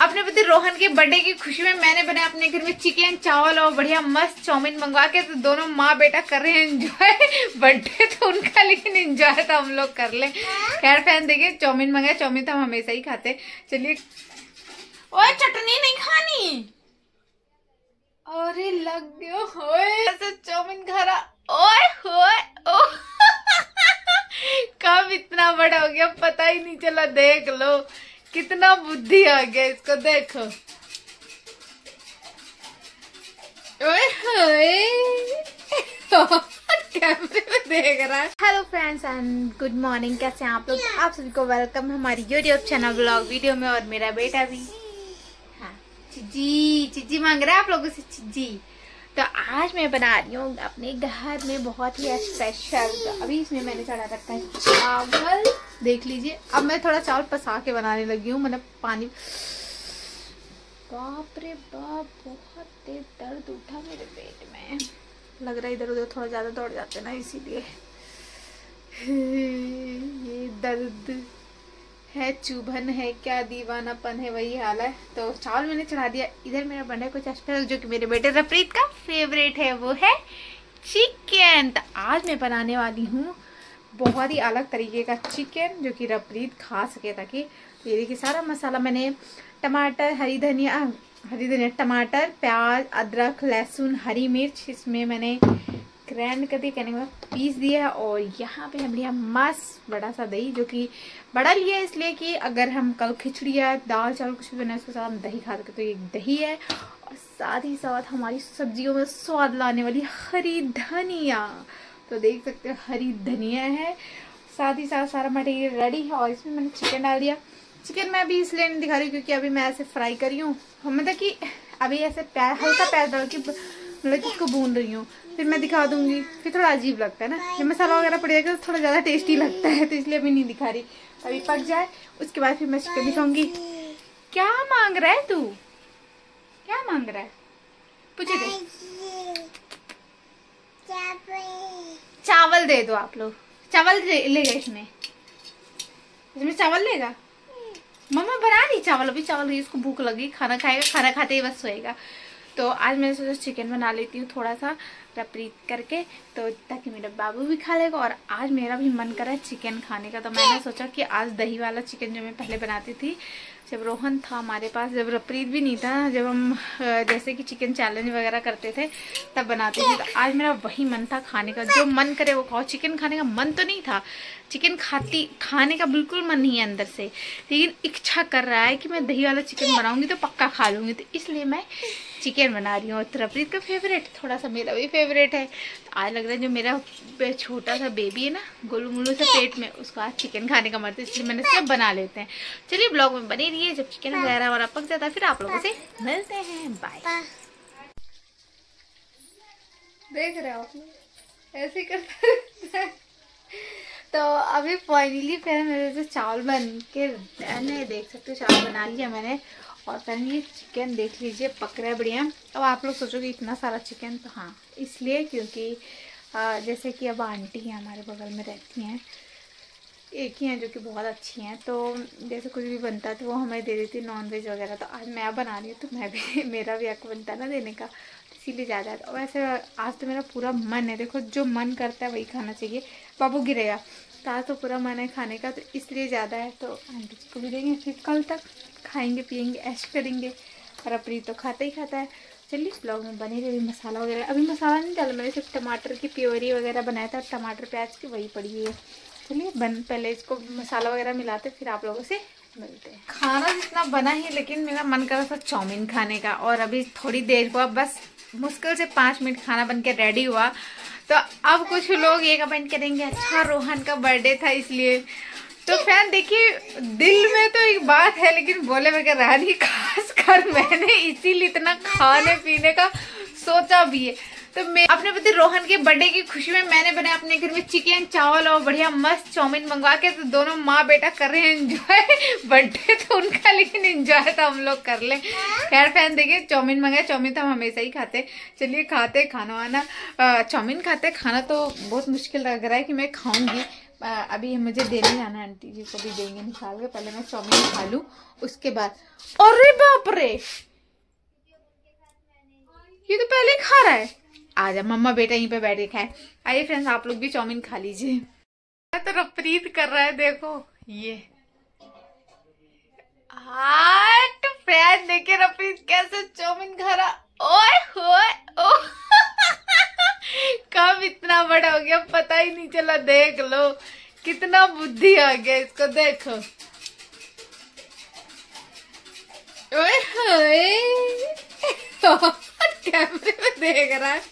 अपने पति रोहन के बर्थडे की खुशी में मैंने बनाया अपने घर में चिकन, चावल और बढ़िया मस्त चाउमीन मंगवा के तो दोनों माँ बेटा कर रहे हैं एंजॉय बर्थडे तो उनका, लेकिन एंजॉय तो हम लोग कर ले। खैर फ़ैन, देखिए, चाउमीन मंगाए चाउमीन तो हम हमेशा ही खाते चलिए। ओए, चटनी नहीं खानी। अरे, लग गयो चाउमीन खा रहा। ओए होए ओ। कब इतना बड़ा हो गया, पता ही नहीं चला, देख लो। कितना बुद्धि आ गया इसको देखो। कैमरे देख रहा है। Hello friends and good morning कैसे हैं आप लोग? आप सभी को वेलकम हमारी यूट्यूब चैनल ब्लॉग वीडियो में और मेरा बेटा भी। हाँ चिज्जी चिज्जी मांग रहा है आप लोगों से चिज्जी तो आज मैं बना रही हूँ अपने घर में बहुत ही स्पेशल तो अभी इसमें मैंने चढ़ा रखा है चावल। देख लीजिए। अब मैं थोड़ा चावल पसा के बनाने लगी हूँ मतलब पानी। बाप रे बाप, बहुत तेज दर्द उठा मेरे पेट में। लग रहा है इधर उधर थोड़ा ज़्यादा दौड़ जाते ना, इसीलिए। ये दर्द। है, चुभन है, क्या दीवानापन है, वही हाल है। तो चावल मैंने चढ़ा दिया। इधर मेरा बना है, कुछ स्पेशल जो कि मेरे बेटे रफरीत का फेवरेट है, वो है चिकन तो आज मैं बनाने वाली हूँ बहुत ही अलग तरीके का चिकन जो कि रफरीत खा सके ताकि ये देखिए सारा मसाला मैंने टमाटर, हरी धनिया हरी धनिया, टमाटर, प्याज, अदरक, लहसुन, हरी मिर्च, इसमें मैंने ग्रैंड कर दिया कहने का पीस दिया और यहाँ पे हम लिया मस्त बड़ा सा दही जो कि बड़ा लिया इसलिए कि अगर हम कल खिचड़ी या दाल चावल कुछ भी बनाए उसके साथ हम दही खा सके तो ये दही है। और साथ ही साथ हमारी सब्जियों में स्वाद लाने वाली हरी धनिया। तो देख सकते हो, हरी धनिया है। साथ ही साथ सारा मटेरियल रेडी है और इसमें मैंने चिकन डाल दिया। चिकन मैं अभी इसलिए नहीं दिखा रही क्योंकि अभी मैं ऐसे फ्राई करी हूँ। मतलब कि अभी ऐसे प्याज हल्का प्याज डाल के मतलब इसको भून रही हूँ। फिर मैं दिखा दूँगी। फिर थोड़ा अजीब लगता है ना। जब मसाला वगैरह पड़ जाएगा तो थोड़ा ज़्यादा टेस्टी लगता है तो इसलिए अभी नहीं दिखा रही। अभी पक जाए उसके बाद फिर मैं चिकन दिखाऊँगी। क्या मांग रहा है तू? क्या मांग रहा है? पूछे दे। चावल दे दो आप लोग। चावल ले, लेगा इसमें इसमें चावल लेगा? मम्मा बना रही चावल। अभी चावल इसको भूख लगी। खाना खाएगा खाना खाते ही बस सोएगा। तो आज मैंने सोचा चिकन बना लेती हूँ थोड़ा सा रपरीत करके तो ताकि मेरा बाबू भी खा लेगा और आज मेरा भी मन करा है चिकन खाने का। तो मैंने सोचा कि आज दही वाला चिकन जो मैं पहले बनाती थी, जब रोहन था हमारे पास, जब रपरीत भी नहीं था, जब हम जैसे कि चिकन चैलेंज वगैरह करते थे, तब बनाते थे। तो आज मेरा वही मन था खाने का। जो मन करे वो खाओ। चिकन खाने का मन तो नहीं था। चिकन खाती, खाने का बिल्कुल मन नहीं है अंदर से। लेकिन इच्छा कर रहा है कि मैं दही वाला चिकन बनाऊँगी तो पक्का खा लूँगी। तो इसलिए मैं चिकन बना रही हूँ और तरपरीत का फेवरेट थोड़ा सा मेरा भी फेवरेट है। तो आज लग रहा है जो मेरा छोटा सा बेबी है ना गोलू मुलू से पेट में उसको आज चिकन खाने का मन है इसलिए मैंने सब बना लेते हैं। चलिए ब्लॉग में बने रहिए जब चिकन वगैरह हमारा पक जाता है फिर आप लोगों से मिलते हैं। बाय देख रहे हो ऐसे करता तो अभी फाइनली फिर मेरे से चावल बन के देख सकते हो चावल बना लिया मैंने। और फिर ये चिकन देख लीजिए, पक रहा है बढ़िया। अब आप लोग सोचोगे इतना सारा चिकन तो हाँ इसलिए क्योंकि जैसे कि अब आंटी हैं हमारे बगल में रहती हैं, एक ही हैं जो कि बहुत अच्छी हैं तो जैसे कुछ भी बनता है तो वो हमें दे देती नॉन वेज वगैरह। तो आज मैं बना रही हूँ तो मैं भी, मेरा भी हक बनता है ना देने का तो इसीलिए ज़्यादा। है वैसे आज तो मेरा पूरा मन है, देखो जो मन करता है वही खाना चाहिए। बाबू गिरेगा तो आज तो पूरा मन है खाने का तो इसलिए ज़्यादा है तो आंटी जी को भी देंगे फिर कल तक। खाएँगे पियेंगे ऐश करेंगे। और अपनी तो खाता ही खाता है। चलिए ब्लॉग में बने रही मसाला वगैरह। अभी मसाला नहीं डाला, मैंने सिर्फ़ टमाटर की प्योरी वगैरह बनाया था टमाटर, प्याज की वही पड़ी हुई है। चलिए बन, पहले इसको मसाला वगैरह मिलाते फिर आप लोगों से मिलते हैं। खाना जितना बना ही, लेकिन मेरा मन कर रहा था चाउमीन खाने का। और अभी थोड़ी देर हुआ, बस मुश्किल से पाँच मिनट खाना बन के रेडी हुआ। तो अब कुछ लोग ये कमेंट करेंगे अच्छा रोहन का बर्थडे था, इसलिए तो फ़ैन देखिए, दिल में तो एक बात है, लेकिन बोले बगैर रहा नहीं खास कर मैंने इसीलिए इतना खाने पीने का सोचा भी है। तो मैं अपने पति रोहन के बर्थडे की खुशी में मैंने बनाया अपने घर में चिकन चावल और बढ़िया मस्त चाउमीन मंगवा के तो दोनों माँ बेटा कर रहे हैं एंजॉय बर्थडे तो उनका, लेकिन एंजॉय तो हम लोग कर ले। खैर फ़ैन देखिए, चाउमीन मंगाए चाउमीन तो हम हमेशा ही खाते चलिए, खाते खाना वाना। चाउमीन खाते खाना तो बहुत मुश्किल लग रहा है कि मैं खाऊँगी। अभी मुझे देने जाना आंटी जी को भी देंगे निकाल के पहले मैं चाउमीन खा लूँ, उसके बाद। अरे बाप रे! ये तो पहले खा रहा है। आ जा, मम्मा बेटा यहीं पे बैठ खाए आइए फ्रेंड्स आप लोग भी चाउमीन खा लीजिए। तो रप्रीत कर रहा है, देखो, ये। हाट फ्रेंड देखिए रप्रीत कैसे चाउमीन खा रहा? ओए होए ओ कब इतना बड़ा हो गया? पता ही नहीं चला। देख लो। कितना बुद्धि आ गया इसको, देखो। कैमरे में देख रहा है।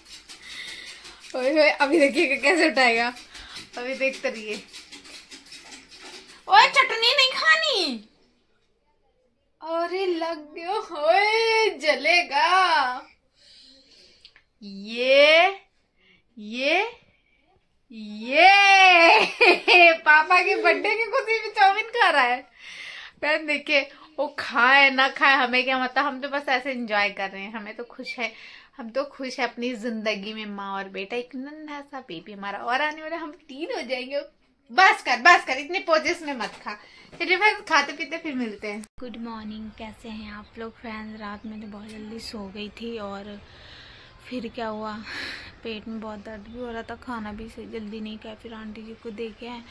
ओए ओए अभी देखिएगा कैसे उठाएगा। अभी देखते रहिए। ओए, चटनी नहीं खानी। अरे, लग गया। ओए, जलेगा। ये ये ये, पापा के बर्थडे की खुशी में चाउमीन खा रहा है। बहन देखिए वो खाए, ना खाए, हमें क्या मतलब? हम तो बस ऐसे एंजॉय कर रहे हैं। हमें तो खुश है। हम तो खुश है अपनी ज़िंदगी में माँ और बेटा। एक नन्हा सा बेबी हमारा और आने वाले हम तीन हो जाएँगे। बस कर बस कर, इतने पोजेस में मत खा। चलिए भाई खाते पीते फिर मिलते हैं। गुड मॉर्निंग कैसे हैं आप लोग? फ्रेंड्स रात में तो बहुत जल्दी सो गई थी और फिर क्या हुआ? पेट में बहुत दर्द भी हो रहा था, खाना भी सही, जल्दी नहीं खाया। फिर आंटी जी को दे के आए।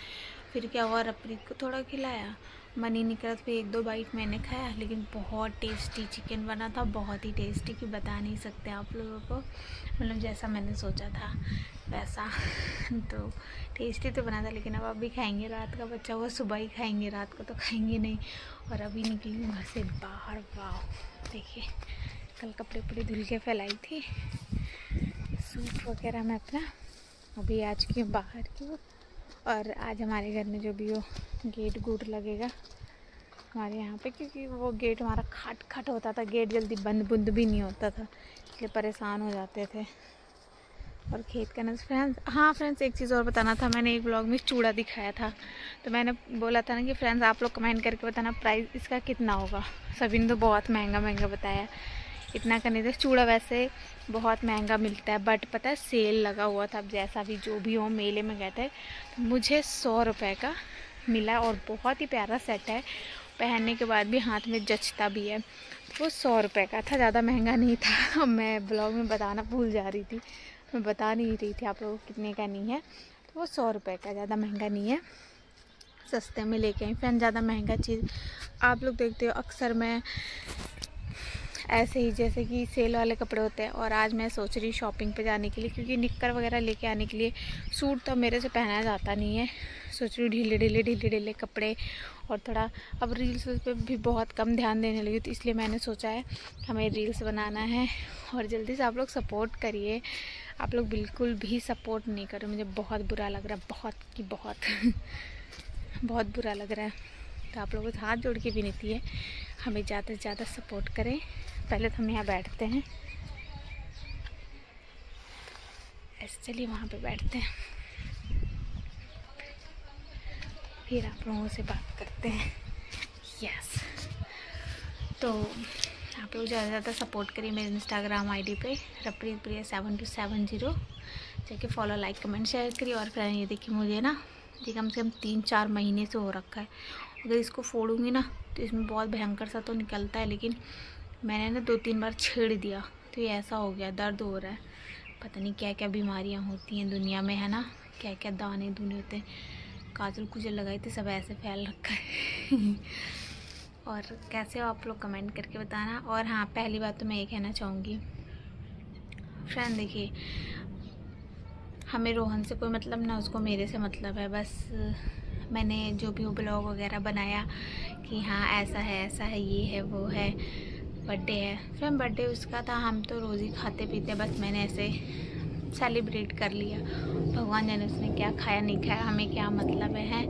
फिर क्या हुआ? रपरीत को थोड़ा खिलाया। मन ही निकला फिर एक दो बाइट मैंने खाया, लेकिन बहुत टेस्टी चिकन बना था। बहुत ही टेस्टी कि बता नहीं सकते आप लोगों को। मतलब जैसा मैंने सोचा था, वैसा। तो टेस्टी तो बना था, लेकिन अब अभी खाएँगे रात का बच्चा हुआ, सुबह ही खाएँगे, रात को तो खाएँगे नहीं। और अभी निकली घर से बाहर। वाह, देखिए। कल कपड़े उपड़े धुल के फैलाई थी। सूट वगैरह मैं अपना अभी आज की बाहर की और आज हमारे घर में जो भी वो गेट गुट लगेगा, हमारे यहाँ पे, क्योंकि वो गेट हमारा खट खट होता था, गेट जल्दी बंद बुंद भी नहीं होता था, इसलिए परेशान हो जाते थे। और खेत का नज, फ्रेंड्स हाँ फ्रेंड्स, एक चीज़ और बताना था, मैंने एक ब्लॉग में चूड़ा दिखाया था। तो मैंने बोला था ना कि, फ्रेंड्स, आप लोग कमेंट करके बताना, प्राइस इसका कितना होगा? सभी ने तो बहुत महँगा महँगा बताया। इतना करने थे। चूड़ा वैसे बहुत महँगा मिलता है बट पता है सेल लगा हुआ था। अब जैसा भी जो भी हो, मेले में गए थे तो मुझे सौ रुपये का मिला और बहुत ही प्यारा सेट है। पहनने के बाद भी हाथ में जचता भी है। तो वो सौ रुपये का था, ज़्यादा महँगा नहीं था। मैं ब्लॉग में बताना भूल जा रही थी। मैं बता नहीं रही थी आप लोगों को कितने का नहीं है। तो वो सौ रुपये का ज़्यादा महँगा नहीं है। सस्ते में लेके आई। फ़ैन ज़्यादा महँगा चीज़ आप लोग देखते हो, अक्सर मैं ऐसे ही जैसे कि सेल वाले कपड़े होते हैं और आज मैं सोच रही शॉपिंग पे जाने के लिए क्योंकि निक्कर वगैरह लेके आने के लिए सूट तो मेरे से पहना जाता नहीं है। सोच रही हूँ ढीले ढीले ढीले ढीले कपड़े और थोड़ा अब रील्स पे भी बहुत कम ध्यान देने लगी तो इसलिए मैंने सोचा है हमें रील्स बनाना है और जल्दी से आप लोग सपोर्ट करिए। आप लोग बिल्कुल भी सपोर्ट नहीं करो, मुझे बहुत बुरा लग रहा है, बहुत कि बहुत। बहुत बुरा लग रहा है। तो आप लोगों से हाथ जोड़ के विनती है, हमें ज़्यादा से ज़्यादा सपोर्ट करें। पहले तो हम यहाँ बैठते हैं। ऐसे चलिए वहाँ पे बैठते हैं। फिर आप लोगों से बात करते हैं। यस तो आप लोग ज़्यादा से ज़्यादा सपोर्ट करिए मेरे इंस्टाग्राम आईडी पे, रप्रीत Priya seven two seven zero जाके फॉलो लाइक कमेंट शेयर करिए। और फिर ये देखिए मुझे ना, ये कम से कम तीन चार महीने से हो रखा है। अगर इसको फोड़ूँगी ना तो इसमें बहुत भयंकर सा तो निकलता है, लेकिन मैंने ना दो तीन बार छेड़ दिया तो ये ऐसा हो गया, दर्द हो रहा है। पता नहीं क्या क्या बीमारियाँ होती हैं दुनिया में, है ना? क्या क्या दाने दूने होते काजल कुजल लगाई थी, सब ऐसे फैल रखा है। और कैसे हो आप लोग कमेंट करके बताना। और हाँ पहली बात तो मैं ये कहना चाहूँगी। फ्रेंड, देखिए, हमें रोहन से कोई मतलब ना, उसको मेरे से मतलब है। बस, मैंने जो भी वो ब्लॉग वगैरह बनाया कि हाँ ऐसा है ऐसा है, ये है, वो है। बर्थडे है। फिर बर्थडे उसका था, हम तो रोज़ ही खाते पीते, बस मैंने ऐसे सेलिब्रेट कर लिया। भगवान जाने उसने क्या खाया, नहीं खाया, हमें क्या मतलब है?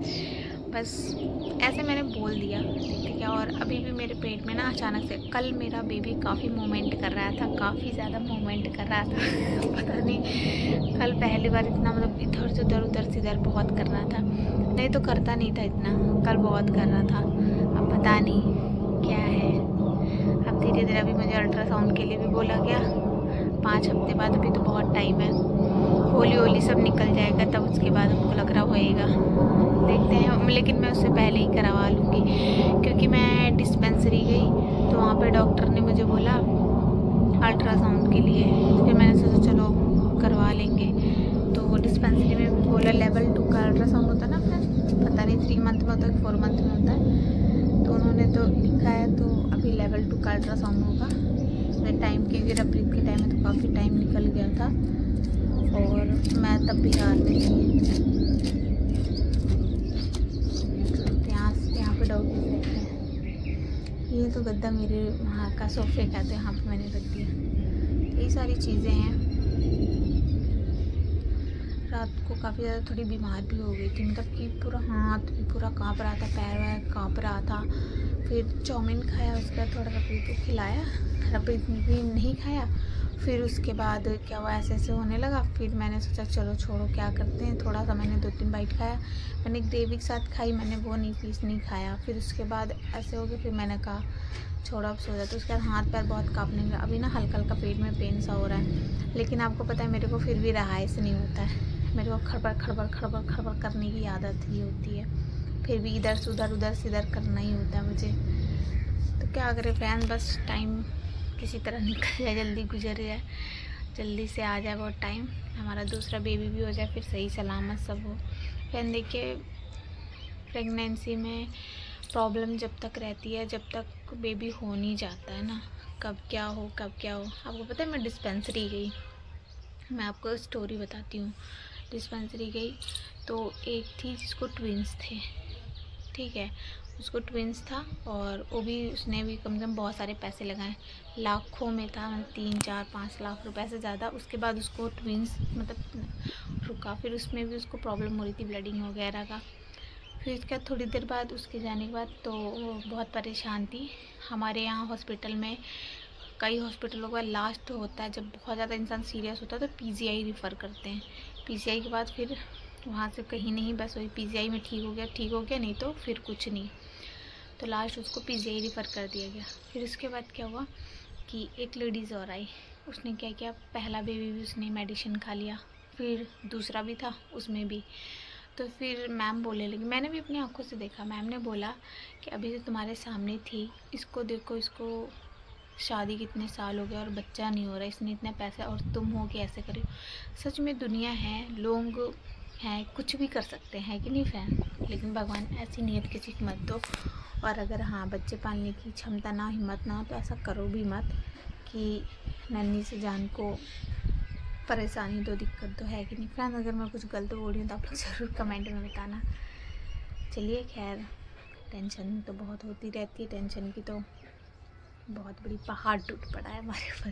बस ऐसे मैंने बोल दिया, ठीक है? और अभी भी मेरे पेट में ना अचानक से, कल मेरा बेबी काफ़ी मूवमेंट कर रहा था, काफ़ी ज़्यादा मूवमेंट कर रहा था। पता नहीं, कल पहली बार इतना मतलब इधर से उधर उधर से इधर बहुत कर रहा था। नहीं तो करता नहीं था इतना, कल बहुत कर रहा था। अब पता नहीं क्या है। धीरे धीरे अभी मुझे अल्ट्रासाउंड के लिए भी बोला गया। पाँच हफ़्ते बाद अभी तो बहुत टाइम है। होली होली सब निकल जाएगा, तब उसके बाद हमको लग रहा होएगा। देखते हैं लेकिन मैं उससे पहले ही करवा लूँगी। क्योंकि मैं डिस्पेंसरी गई तो वहाँ पर डॉक्टर ने मुझे बोला अल्ट्रासाउंड के लिए। फिर मैंने सोचा, चलो, करवा लेंगे। तो डिस्पेंसरी में बोला लेवल टू का अल्ट्रासाउंड होता है ना फिर पता नहीं थ्री मंथ में होता है फोर मंथ में होता है? उन्होंने तो लिखा है तो अभी लेवल टू का अल्ट्रासाउंड होगा। उसमें टाइम क्योंकि रबरीत के टाइम में तो काफ़ी टाइम निकल गया था। और मैं तब बिहार में थी। यहाँ यहाँ हैं। ये तो गद्दा मेरे वहाँ का सोफे का तो यहाँ पे मैंने रख दिया। ये सारी चीज़ें हैं। रात को काफ़ी ज़्यादा थोड़ी बीमार भी हो गई थी। मतलब कि पूरा हाथ भी पूरा काँप रहा था, पैर वैर काँप रहा था। फिर चाउमीन खाया, उसके बाद थोड़ा रबड़ी को खिलाया। रबड़ी भी नहीं खाया। फिर उसके बाद क्या हुआ ऐसे ऐसे होने लगा। फिर मैंने सोचा, चलो छोड़ो, क्या करते हैं? थोड़ा सा मैंने दो तीन बाइट खाया। मैंने ग्रेवी के साथ खाई, मैंने वो नहीं पीस नहीं खाया। फिर उसके बाद ऐसे हो गया, फिर मैंने कहा, छोड़ा, अब सो जाता तो उसके बाद हाथ पैर बहुत काँपने लगा। अभी ना हल्का हल्का पेट में पेन सा हो रहा है। लेकिन आपको पता है, मेरे को फिर भी रहा ऐसे नहीं होता है। मेरे को खड़बड़ खड़बड़ खड़बड़ खड़बड़ करने की आदत ही होती है। फिर भी इधर से उधर उधर से इधर करना ही होता है मुझे। तो क्या करें फ्रेंड बस टाइम किसी तरह निकल जाए, जल्दी गुजर जाए, जल्दी से आ जाए बहुत टाइम हमारा दूसरा बेबी भी हो जाए, फिर सही सलामत सब हो। फिर देखिए प्रेगनेंसी में प्रॉब्लम जब तक रहती है, जब तक बेबी हो नहीं जाता है ना। कब क्या हो, कब क्या हो। आपको पता है, मैं डिस्पेंसरी गई। मैं आपको स्टोरी बताती हूँ। डिस्पेंसरी गई। तो एक थी जिसको ट्विंस थे। ठीक है, उसको ट्विंस था और वो भी, उसने भी कम से कम बहुत सारे पैसे लगाए। लाखों में था मतलब तीन, चार, पाँच लाख रुपए से ज़्यादा। उसके बाद उसको ट्विंस मतलब रुका। फिर उसमें भी उसको प्रॉब्लम हो रही थी ब्लडिंग वगैरह का। फिर इसके थोड़ी देर बाद उसके जाने के बाद तो बहुत परेशान थी। हमारे यहाँ हॉस्पिटल में कई हॉस्पिटलों का लास्ट होता है, जब बहुत ज़्यादा इंसान सीरियस होता है तो पीजीआई रिफ़र करते हैं। पीजीआई के बाद फिर वहाँ से कहीं नहीं, बस वही पीजीआई में ठीक हो गया, ठीक हो गया, नहीं तो फिर कुछ नहीं। तो लास्ट उसको पीजीआई रिफ़र कर दिया गया। फिर उसके बाद क्या हुआ कि एक लेडीज़ और आई। उसने क्या किया, पहला बेबी भी उसने मेडिसिन खा लिया, फिर दूसरा भी था, उसमें भी। तो फिर मैम बोलने लगी, मैंने भी अपनी आँखों से देखा, मैम ने बोला कि अभी जो तुम्हारे सामने थी, इसको देखो, इसको शादी कितने साल हो गए और बच्चा नहीं हो रहा, इसने इतने पैसे और तुम हो कि ऐसे करो। सच में दुनिया है, लोग हैं, कुछ भी कर सकते हैं कि नहीं फ़ैन? लेकिन भगवान ऐसी नीयत किसी की मत दो। और अगर हाँ बच्चे पालने की क्षमता ना, हिम्मत ना हो तो ऐसा करो भी मत कि नन्ही से जान को परेशानी दो दिक्कत तो है कि नहीं। फ्रेंड अगर मैं कुछ गलत बोल रही हूँ तो आप लोग ज़रूर कमेंट में बताना। चलिए, खैर, टेंशन तो बहुत होती रहती है, टेंशन की तो बहुत बड़ी पहाड़ टूट पड़ा है हमारे ऊपर।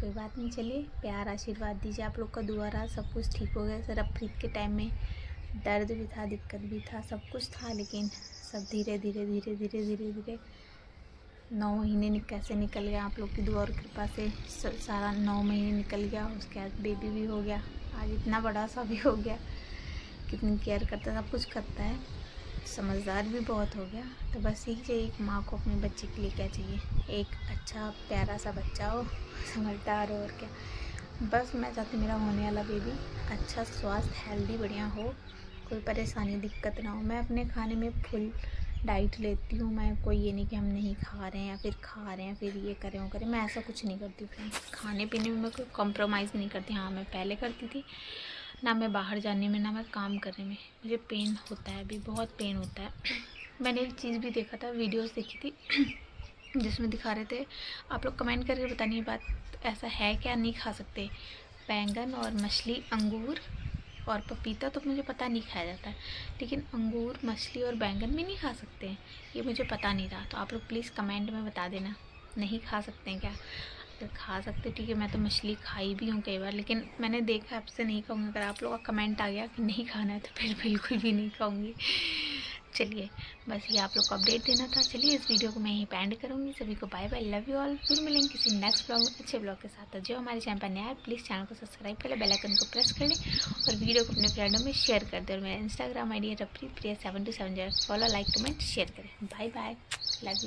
कोई बात नहीं, चलिए, प्यार आशीर्वाद दीजिए आप लोग का दुआ रहा सब कुछ ठीक हो गया। सर, अब फ्रीद के टाइम में दर्द भी था, दिक्कत भी था, सब कुछ था, लेकिन सब धीरे धीरे धीरे धीरे धीरे धीरे नौ महीने कैसे निकल गया आप लोग की दुआ और कृपा से। सारा नौ महीने निकल गया, उसके बाद बेबी भी हो गया, आज इतना बड़ा सा भी हो गया, कितनी केयर करता है, सब कुछ करता है। समझदार भी बहुत हो गया। तो बस यही चाहिए एक माँ को अपने बच्चे के लिए क्या चाहिए? एक अच्छा प्यारा सा बच्चा हो, समझदार हो और क्या। बस मैं चाहती मेरा होने वाला बेबी अच्छा स्वास्थ्य हेल्दी बढ़िया हो। कोई परेशानी, दिक्कत ना हो। मैं अपने खाने में फुल डाइट लेती हूँ। मैं, कोई ये नहीं कि हम नहीं खा रहे हैं या फिर खा रहे हैं, फिर ये करें, वो करें। मैं ऐसा कुछ नहीं करती फ्रेंड्स। खाने पीने में मैं कोई कॉम्प्रोमाइज़ नहीं करती। हाँ मैं पहले करती थी। ना मैं बाहर जाने में, ना मैं काम करने में। मुझे पेन होता है अभी, बहुत पेन होता है। मैंने एक चीज़ भी देखा था वीडियोस देखी थी। जिसमें दिखा रहे थे, आप लोग कमेंट करके बतानी बात, ऐसा है क्या? नहीं खा सकते। बैंगन और मछली, अंगूर और पपीता तो मुझे पता नहीं खाया जाता है। लेकिन अंगूर, मछली और बैंगन भी नहीं खा सकते ये मुझे पता नहीं था। तो आप लोग प्लीज़ कमेंट में बता देना, नहीं खा सकते हैं क्या? तो खा सकते हो। ठीक है, मैं तो मछली खाई भी हूँ कई बार, लेकिन मैंने देखा आपसे नहीं खाऊँगी। अगर आप लोगों का कमेंट आ गया कि नहीं खाना है तो फिर बिल्कुल भी नहीं खाऊँगी। चलिए, बस ये आप लोग को अपडेट देना था। चलिए, इस वीडियो को मैं यहीं पैंड करूँगी। सभी को bye bye love you all फिर मिलेंगे किसी नेक्स्ट ब्लॉग में, अच्छे ब्लॉग के साथ। जो हमारे चैनल पर नया प्लीज़ चैनल को सब्सक्राइब करें बेल आइकन को प्रेस कर लें, और वीडियो को अपने फ्रेंडों में शेयर कर दें। और मेरा इंस्टाग्राम आई डी है रप्रीत Priya seven two seven zero follow like comment share करें। Bye bye love